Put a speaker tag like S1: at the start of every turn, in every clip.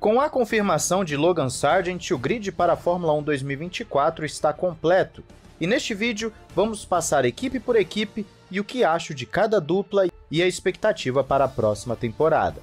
S1: Com a confirmação de Logan Sargent, o grid para a Fórmula 1 2024 está completo. E neste vídeo vamos passar equipe por equipe e o que acho de cada dupla e a expectativa para a próxima temporada.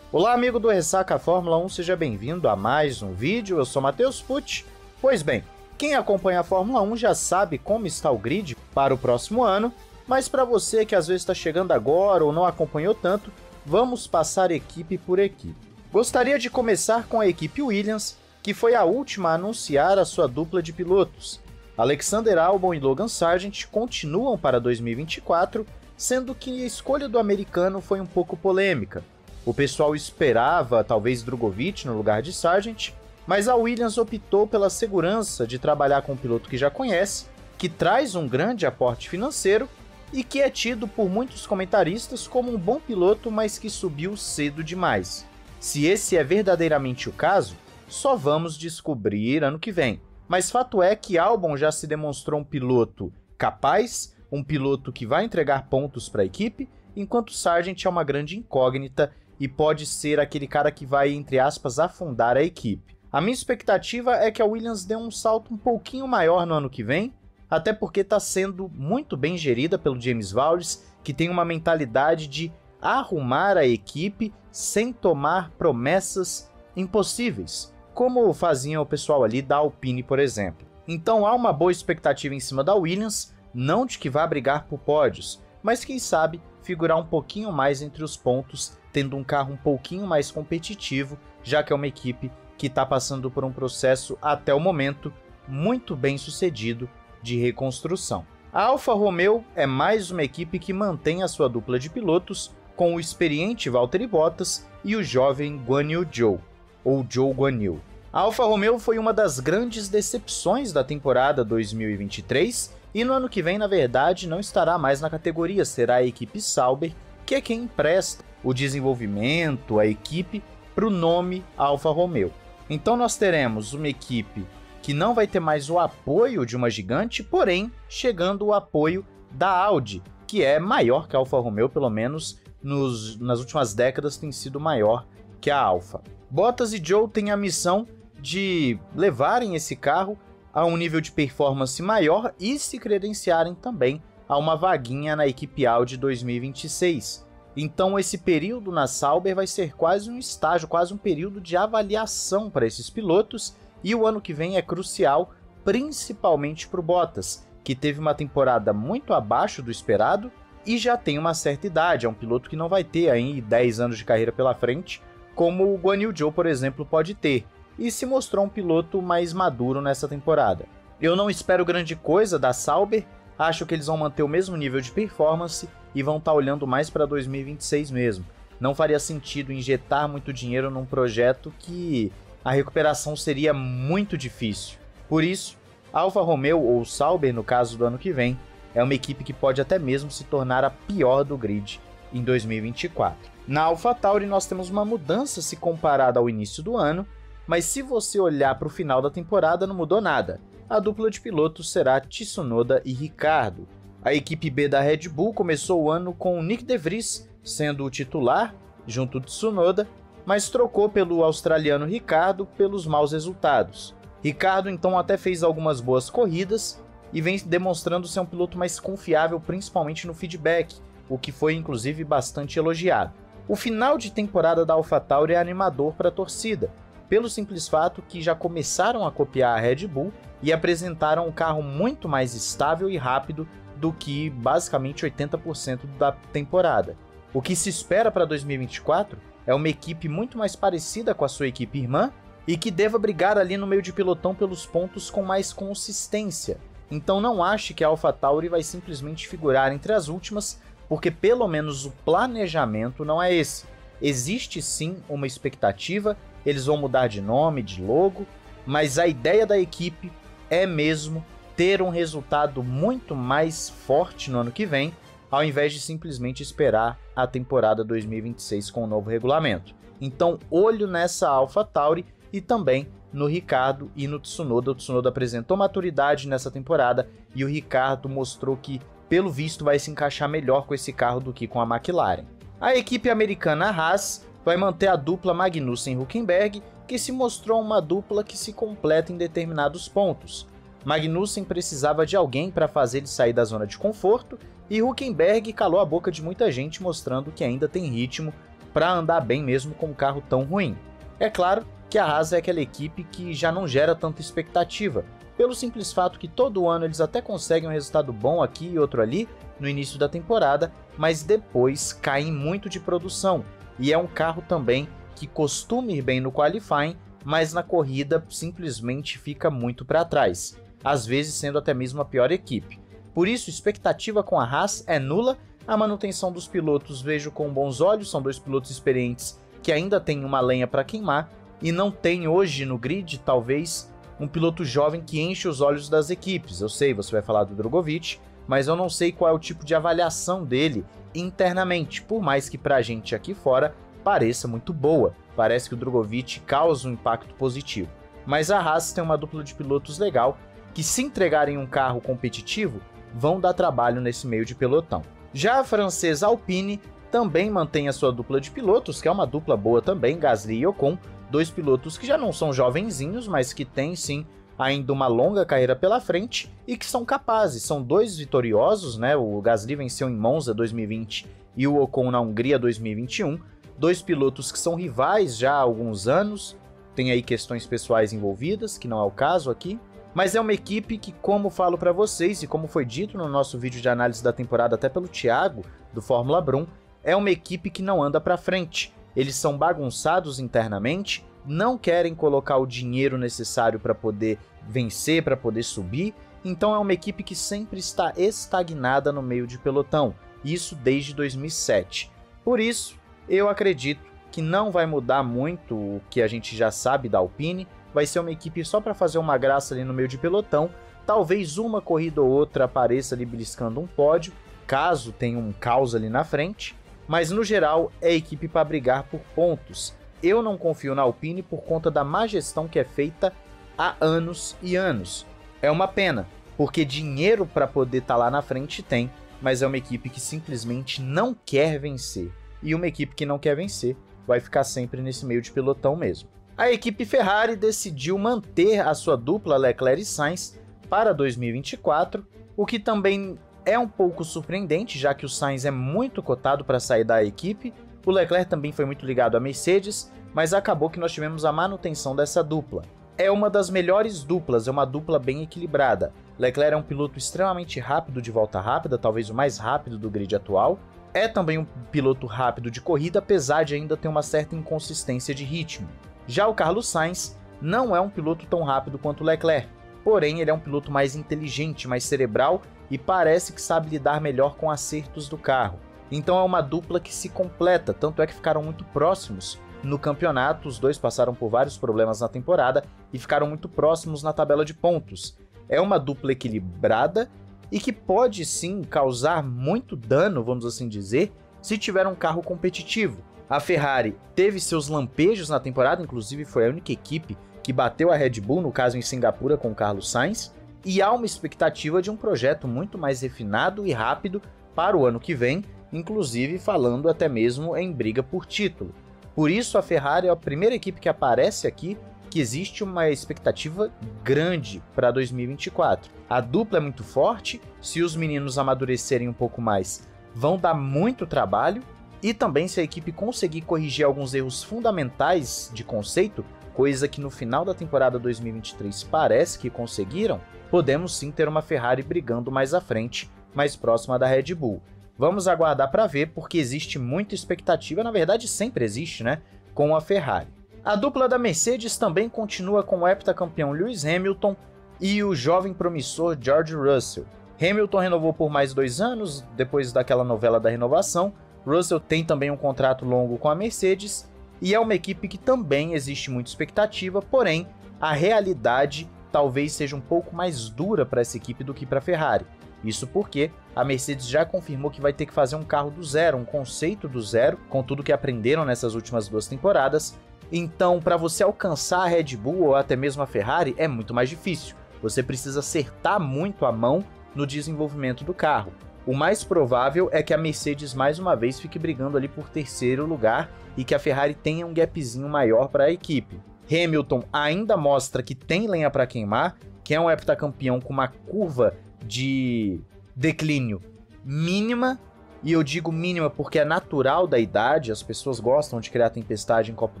S1: Olá, amigo do Ressaca Fórmula 1, seja bem-vindo a mais um vídeo. Eu sou Matheus Pucci. Pois bem, quem acompanha a Fórmula 1 já sabe como está o grid para o próximo ano mas para você que às vezes está chegando agora ou não acompanhou tanto, vamos passar equipe por equipe. Gostaria de começar com a equipe Williams, que foi a última a anunciar a sua dupla de pilotos. Alexander Albon e Logan Sargent continuam para 2024, sendo que a escolha do americano foi um pouco polêmica. O pessoal esperava talvez Drogovic no lugar de Sargent, mas a Williams optou pela segurança de trabalhar com um piloto que já conhece, que traz um grande aporte financeiro e que é tido por muitos comentaristas como um bom piloto, mas que subiu cedo demais. Se esse é verdadeiramente o caso, só vamos descobrir ano que vem. Mas fato é que Albon já se demonstrou um piloto capaz, um piloto que vai entregar pontos para a equipe, enquanto Sargent é uma grande incógnita e pode ser aquele cara que vai, entre aspas, afundar a equipe. A minha expectativa é que a Williams dê um salto um pouquinho maior no ano que vem, até porque está sendo muito bem gerida pelo James Valdes, que tem uma mentalidade de arrumar a equipe sem tomar promessas impossíveis, como fazia o pessoal ali da Alpine, por exemplo. Então há uma boa expectativa em cima da Williams, não de que vá brigar por pódios, mas quem sabe figurar um pouquinho mais entre os pontos, tendo um carro um pouquinho mais competitivo, já que é uma equipe que está passando por um processo até o momento muito bem sucedido de reconstrução. A Alfa Romeo é mais uma equipe que mantém a sua dupla de pilotos com o experiente Valtteri Bottas e o jovem Guan Yu Zhou, ou Zhou Guan Yu. A Alfa Romeo foi uma das grandes decepções da temporada 2023 e no ano que vem, na verdade, não estará mais na categoria, será a equipe Sauber, que é quem empresta o desenvolvimento, a equipe, para o nome Alfa Romeo. Então nós teremos uma equipe que não vai ter mais o apoio de uma gigante, porém chegando o apoio da Audi, que é maior que a Alfa Romeo, pelo menos nos, nas últimas décadas tem sido maior que a Alfa. Bottas e Joe têm a missão de levarem esse carro a um nível de performance maior e se credenciarem também a uma vaguinha na equipe Audi 2026. Então esse período na Sauber vai ser quase um estágio, quase um período de avaliação para esses pilotos e o ano que vem é crucial, principalmente para o Bottas, que teve uma temporada muito abaixo do esperado e já tem uma certa idade. É um piloto que não vai ter aí 10 anos de carreira pela frente, como o Guan Yu Zhou, por exemplo, pode ter. E se mostrou um piloto mais maduro nessa temporada. Eu não espero grande coisa da Sauber, acho que eles vão manter o mesmo nível de performance e vão estar tá olhando mais para 2026 mesmo. Não faria sentido injetar muito dinheiro num projeto que a recuperação seria muito difícil. Por isso, Alfa Romeo ou Sauber, no caso do ano que vem, é uma equipe que pode até mesmo se tornar a pior do grid em 2024. Na AlphaTauri nós temos uma mudança se comparada ao início do ano, mas se você olhar para o final da temporada não mudou nada. A dupla de pilotos será Tsunoda e Ricardo. A equipe B da Red Bull começou o ano com Nick De Vries sendo o titular, junto de Tsunoda, mas trocou pelo australiano Ricardo pelos maus resultados. Ricardo então até fez algumas boas corridas e vem demonstrando ser um piloto mais confiável, principalmente no feedback, o que foi inclusive bastante elogiado. O final de temporada da AlphaTauri é animador para a torcida, pelo simples fato que já começaram a copiar a Red Bull e apresentaram um carro muito mais estável e rápido do que basicamente 80% da temporada. O que se espera para 2024 é uma equipe muito mais parecida com a sua equipe irmã e que deva brigar ali no meio de pilotão pelos pontos com mais consistência. Então não ache que a AlphaTauri vai simplesmente figurar entre as últimas, porque pelo menos o planejamento não é esse. Existe sim uma expectativa, eles vão mudar de nome, de logo, mas a ideia da equipe é mesmo ter um resultado muito mais forte no ano que vem ao invés de simplesmente esperar a temporada 2026 com o novo regulamento. Então, olho nessa AlphaTauri e também no Ricardo e no Tsunoda. O Tsunoda apresentou maturidade nessa temporada e o Ricardo mostrou que, pelo visto, vai se encaixar melhor com esse carro do que com a McLaren. A equipe americana Haas vai manter a dupla Magnussen-Huckenberg, que se mostrou uma dupla que se completa em determinados pontos. Magnussen precisava de alguém para fazer ele sair da zona de conforto, e Huckenberg calou a boca de muita gente mostrando que ainda tem ritmo para andar bem mesmo com um carro tão ruim. É claro que a Haas é aquela equipe que já não gera tanta expectativa, pelo simples fato que todo ano eles até conseguem um resultado bom aqui e outro ali no início da temporada, mas depois caem muito de produção. E é um carro também que costuma ir bem no qualifying, mas na corrida simplesmente fica muito para trás, às vezes sendo até mesmo a pior equipe. Por isso, expectativa com a Haas é nula. A manutenção dos pilotos vejo com bons olhos, são dois pilotos experientes que ainda têm uma lenha para queimar e não tem hoje no grid, talvez, um piloto jovem que enche os olhos das equipes. Eu sei, você vai falar do Drogovic, mas eu não sei qual é o tipo de avaliação dele internamente, por mais que pra gente aqui fora pareça muito boa. Parece que o Drogovic causa um impacto positivo. Mas a Haas tem uma dupla de pilotos legal que, se entregarem um carro competitivo, vão dar trabalho nesse meio de pelotão. Já a francesa Alpine também mantém a sua dupla de pilotos, que é uma dupla boa também, Gasly e Ocon, dois pilotos que já não são jovenzinhos, mas que têm sim ainda uma longa carreira pela frente e que são capazes. São dois vitoriosos, né? O Gasly venceu em Monza 2020 e o Ocon na Hungria 2021. Dois pilotos que são rivais já há alguns anos. Tem aí questões pessoais envolvidas, que não é o caso aqui. Mas é uma equipe que, como falo para vocês e como foi dito no nosso vídeo de análise da temporada até pelo Thiago do Fórmula Brum, é uma equipe que não anda para frente. Eles são bagunçados internamente, não querem colocar o dinheiro necessário para poder vencer, para poder subir, então é uma equipe que sempre está estagnada no meio de pelotão, isso desde 2007. Por isso, eu acredito que não vai mudar muito o que a gente já sabe da Alpine, vai ser uma equipe só para fazer uma graça ali no meio de pelotão, talvez uma corrida ou outra apareça ali beliscando um pódio, caso tenha um caos ali na frente, mas no geral é equipe para brigar por pontos. Eu não confio na Alpine por conta da má gestão que é feita há anos e anos. É uma pena, porque dinheiro para poder estar tá lá na frente tem, mas é uma equipe que simplesmente não quer vencer. E uma equipe que não quer vencer vai ficar sempre nesse meio de pelotão mesmo. A equipe Ferrari decidiu manter a sua dupla Leclerc e Sainz para 2024, o que também é um pouco surpreendente, já que o Sainz é muito cotado para sair da equipe. O Leclerc também foi muito ligado à Mercedes, mas acabou que nós tivemos a manutenção dessa dupla é uma das melhores duplas, é uma dupla bem equilibrada. Leclerc é um piloto extremamente rápido de volta rápida, talvez o mais rápido do grid atual. É também um piloto rápido de corrida, apesar de ainda ter uma certa inconsistência de ritmo. Já o Carlos Sainz não é um piloto tão rápido quanto Leclerc, porém ele é um piloto mais inteligente, mais cerebral e parece que sabe lidar melhor com acertos do carro. Então é uma dupla que se completa, tanto é que ficaram muito próximos no campeonato, os dois passaram por vários problemas na temporada e ficaram muito próximos na tabela de pontos. É uma dupla equilibrada e que pode sim causar muito dano, vamos assim dizer, se tiver um carro competitivo. A Ferrari teve seus lampejos na temporada, inclusive foi a única equipe que bateu a Red Bull, no caso em Singapura com Carlos Sainz, e há uma expectativa de um projeto muito mais refinado e rápido para o ano que vem, inclusive falando até mesmo em briga por título. Por isso, a Ferrari é a primeira equipe que aparece aqui que existe uma expectativa grande para 2024. A dupla é muito forte, se os meninos amadurecerem um pouco mais, vão dar muito trabalho, e também se a equipe conseguir corrigir alguns erros fundamentais de conceito, coisa que no final da temporada 2023 parece que conseguiram, podemos sim ter uma Ferrari brigando mais à frente, mais próxima da Red Bull. Vamos aguardar para ver, porque existe muita expectativa, na verdade sempre existe, né? Com a Ferrari. A dupla da Mercedes também continua com o heptacampeão Lewis Hamilton e o jovem promissor George Russell. Hamilton renovou por mais dois anos, depois daquela novela da renovação. Russell tem também um contrato longo com a Mercedes e é uma equipe que também existe muita expectativa, porém a realidade talvez seja um pouco mais dura para essa equipe do que para a Ferrari. Isso porque a Mercedes já confirmou que vai ter que fazer um carro do zero, um conceito do zero, com tudo que aprenderam nessas últimas duas temporadas. Então, para você alcançar a Red Bull ou até mesmo a Ferrari, é muito mais difícil. Você precisa acertar muito a mão no desenvolvimento do carro. O mais provável é que a Mercedes mais uma vez fique brigando ali por terceiro lugar e que a Ferrari tenha um gapzinho maior para a equipe. Hamilton ainda mostra que tem lenha para queimar, que é um heptacampeão com uma curva de declínio mínima, e eu digo mínima porque é natural da idade, as pessoas gostam de criar tempestade em copo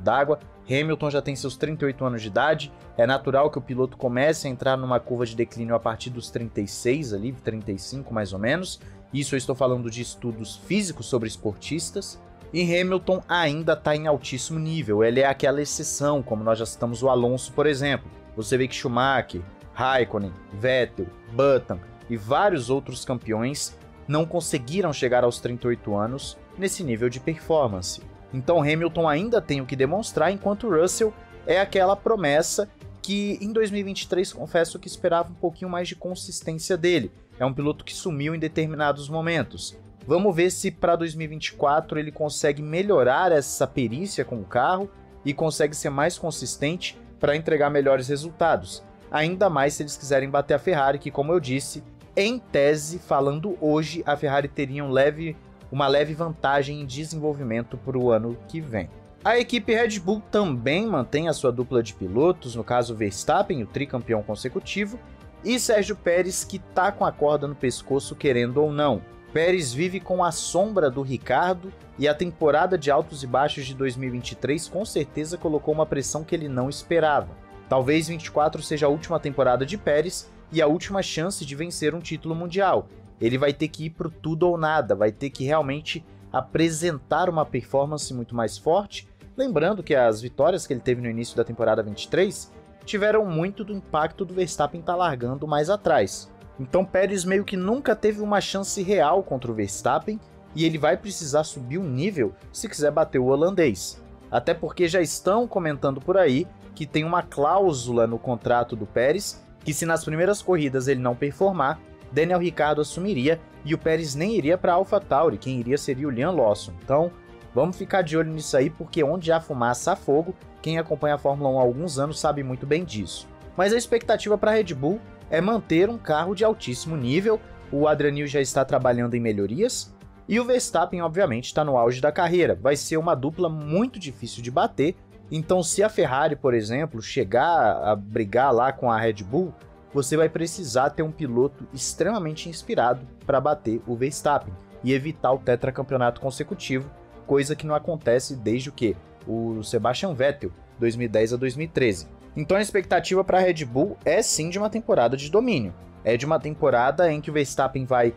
S1: d'água. Hamilton já tem seus 38 anos de idade, é natural que o piloto comece a entrar numa curva de declínio a partir dos 36 ali, 35 mais ou menos. Isso eu estou falando de estudos físicos sobre esportistas. E Hamilton ainda está em altíssimo nível, ele é aquela exceção, como nós já citamos o Alonso, por exemplo. Você vê que Schumacher, Raikkonen, Vettel, Button e vários outros campeões não conseguiram chegar aos 38 anos nesse nível de performance. Então Hamilton ainda tem o que demonstrar, enquanto Russell é aquela promessa que em 2023 confesso que esperava um pouquinho mais de consistência dele. É um piloto que sumiu em determinados momentos. Vamos ver se para 2024 ele consegue melhorar essa perícia com o carro e consegue ser mais consistente para entregar melhores resultados. Ainda mais se eles quiserem bater a Ferrari, que, como eu disse, em tese, falando hoje, a Ferrari teria um leve, uma leve vantagem em desenvolvimento para o ano que vem. A equipe Red Bull também mantém a sua dupla de pilotos, no caso Verstappen, o tricampeão consecutivo, e Sérgio Pérez, que tá com a corda no pescoço, querendo ou não. Pérez vive com a sombra do Ricardo e a temporada de altos e baixos de 2023 com certeza colocou uma pressão que ele não esperava. Talvez 24 seja a última temporada de Pérez e a última chance de vencer um título mundial. Ele vai ter que ir pro tudo ou nada, vai ter que realmente apresentar uma performance muito mais forte. Lembrando que as vitórias que ele teve no início da temporada 23 tiveram muito do impacto do Verstappen estar tá largando mais atrás. Então Pérez meio que nunca teve uma chance real contra o Verstappen e ele vai precisar subir um nível se quiser bater o holandês. Até porque já estão comentando por aí que tem uma cláusula no contrato do Pérez que se nas primeiras corridas ele não performar, Daniel Ricciardo assumiria e o Pérez nem iria para AlphaTauri, quem iria seria o Liam Lawson. Então, vamos ficar de olho nisso aí, porque onde há fumaça há fogo, quem acompanha a Fórmula 1 há alguns anos sabe muito bem disso. Mas a expectativa para a Red Bull é manter um carro de altíssimo nível, o Adrian já está trabalhando em melhorias, e o Verstappen, obviamente, está no auge da carreira. Vai ser uma dupla muito difícil de bater, então, se a Ferrari, por exemplo, chegar a brigar lá com a Red Bull, você vai precisar ter um piloto extremamente inspirado para bater o Verstappen e evitar o tetracampeonato consecutivo, coisa que não acontece desde o que o Sebastian Vettel, 2010 a 2013. Então a expectativa para a Red Bull é sim de uma temporada de domínio. É de uma temporada em que o Verstappen vai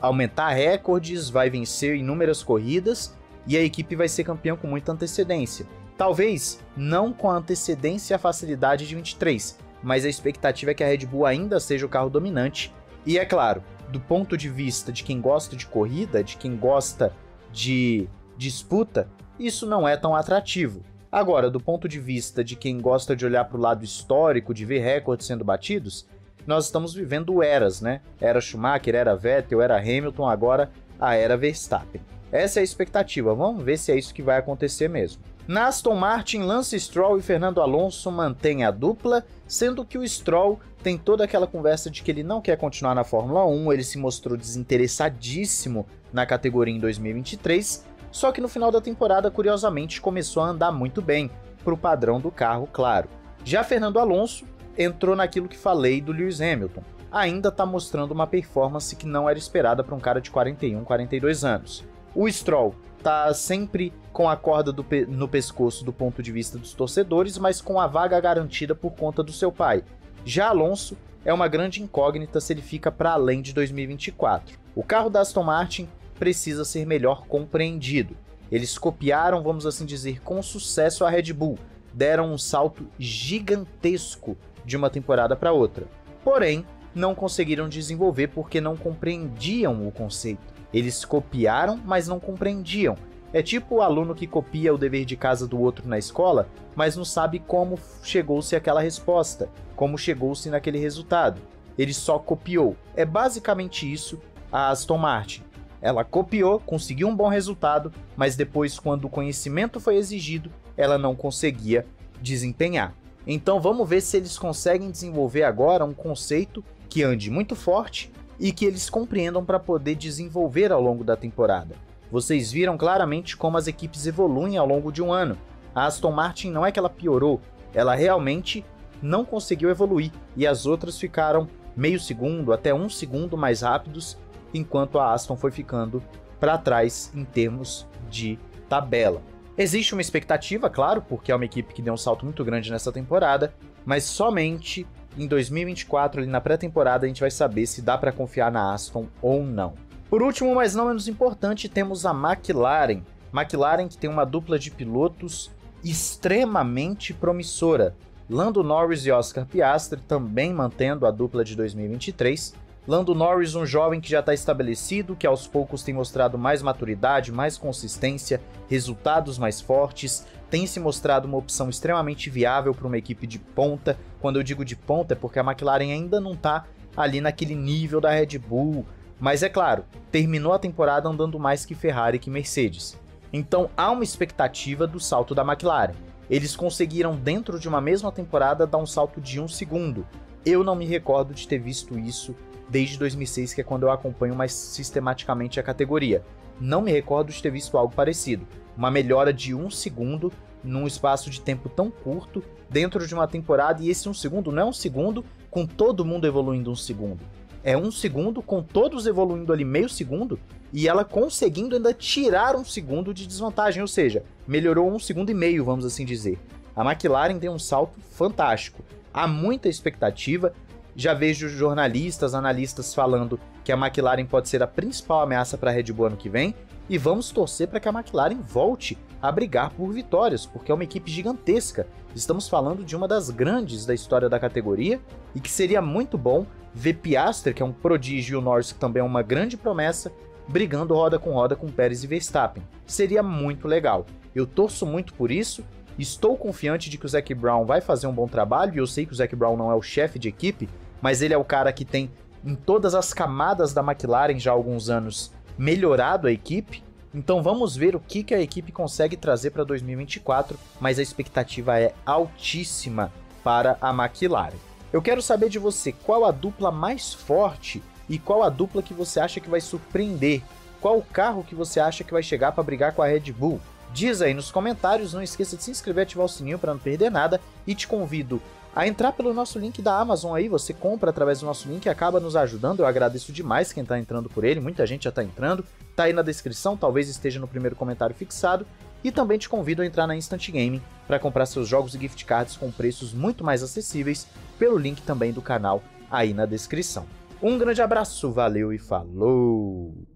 S1: aumentar recordes, vai vencer inúmeras corridas e a equipe vai ser campeão com muita antecedência. Talvez não com a antecedência e a facilidade de 23, mas a expectativa é que a Red Bull ainda seja o carro dominante. E é claro, do ponto de vista de quem gosta de corrida, de quem gosta de disputa, isso não é tão atrativo. Agora, do ponto de vista de quem gosta de olhar para o lado histórico, de ver recordes sendo batidos, nós estamos vivendo eras, né? Era Schumacher, era Vettel, era Hamilton, agora a era Verstappen. Essa é a expectativa, vamos ver se é isso que vai acontecer mesmo. Na Aston Martin, Lance Stroll e Fernando Alonso mantêm a dupla, sendo que o Stroll tem toda aquela conversa de que ele não quer continuar na Fórmula 1, ele se mostrou desinteressadíssimo na categoria em 2023, só que no final da temporada, curiosamente, começou a andar muito bem, para o padrão do carro, claro. Já Fernando Alonso entrou naquilo que falei do Lewis Hamilton. Ainda está mostrando uma performance que não era esperada para um cara de 41, 42 anos. O Stroll tá sempre com a corda pe no pescoço do ponto de vista dos torcedores, mas com a vaga garantida por conta do seu pai. Já Alonso é uma grande incógnita se ele fica para além de 2024. O carro da Aston Martin precisa ser melhor compreendido. Eles copiaram, vamos assim dizer, com sucesso a Red Bull, deram um salto gigantesco de uma temporada para outra. Porém, não conseguiram desenvolver porque não compreendiam o conceito. Eles copiaram, mas não compreendiam. É tipo o aluno que copia o dever de casa do outro na escola, mas não sabe como chegou-se àquela resposta, como chegou-se naquele resultado. Ele só copiou. É basicamente isso a Aston Martin. Ela copiou, conseguiu um bom resultado, mas depois, quando o conhecimento foi exigido, ela não conseguia desempenhar. Então vamos ver se eles conseguem desenvolver agora um conceito que ande muito forte e que eles compreendam para poder desenvolver ao longo da temporada. Vocês viram claramente como as equipes evoluem ao longo de um ano. A Aston Martin não é que ela piorou, ela realmente não conseguiu evoluir e as outras ficaram meio segundo até um segundo mais rápidos, enquanto a Aston foi ficando para trás em termos de tabela. Existe uma expectativa, claro, porque é uma equipe que deu um salto muito grande nessa temporada, mas somente em 2024, ali na pré-temporada, a gente vai saber se dá para confiar na Aston ou não. Por último, mas não menos importante, temos a McLaren. McLaren que tem uma dupla de pilotos extremamente promissora. Lando Norris e Oscar Piastri também mantendo a dupla de 2023. Lando Norris, um jovem que já está estabelecido, que aos poucos tem mostrado mais maturidade, mais consistência, resultados mais fortes, tem se mostrado uma opção extremamente viável para uma equipe de ponta. Quando eu digo de ponta é porque a McLaren ainda não está ali naquele nível da Red Bull, mas é claro, terminou a temporada andando mais que Ferrari e que Mercedes. Então há uma expectativa do salto da McLaren eles conseguiram, dentro de uma mesma temporada, dar um salto de um segundo. Eu não me recordo de ter visto isso desde 2006, que é quando eu acompanho mais sistematicamente a categoria. Não me recordo de ter visto algo parecido. Uma melhora de um segundo num espaço de tempo tão curto dentro de uma temporada, e esse um segundo não é um segundo com todo mundo evoluindo um segundo. É um segundo com todos evoluindo ali meio segundo e ela conseguindo ainda tirar um segundo de desvantagem, ou seja, melhorou um segundo e meio, vamos assim dizer. A McLaren tem um salto fantástico. Há muita expectativa. Já vejo jornalistas, analistas falando que a McLaren pode ser a principal ameaça para a Red Bull ano que vem. E vamos torcer para que a McLaren volte a brigar por vitórias, porque é uma equipe gigantesca. Estamos falando de uma das grandes da história da categoria e que seria muito bom ver Piastri, que é um prodígio, e o Norris, que também é uma grande promessa, brigando roda com roda com Pérez e Verstappen. Seria muito legal. Eu torço muito por isso. Estou confiante de que o Zac Brown vai fazer um bom trabalho e eu sei que o Zac Brown não é o chefe de equipe, mas ele é o cara que tem em todas as camadas da McLaren já há alguns anos melhorado a equipe. Então vamos ver o que, que a equipe consegue trazer para 2024, mas a expectativa é altíssima para a McLaren. Eu quero saber de você qual a dupla mais forte e qual a dupla que você acha que vai surpreender. Qual o carro que você acha que vai chegar para brigar com a Red Bull? Diz aí nos comentários, não esqueça de se inscrever e ativar o sininho para não perder nada e te convido a entrar pelo nosso link da Amazon aí, você compra através do nosso link e acaba nos ajudando. Eu agradeço demais quem está entrando por ele, muita gente já está entrando. Tá aí na descrição, talvez esteja no primeiro comentário fixado. E também te convido a entrar na Instant Gaming para comprar seus jogos e gift cards com preços muito mais acessíveis pelo link também do canal aí na descrição. Um grande abraço, valeu e falou!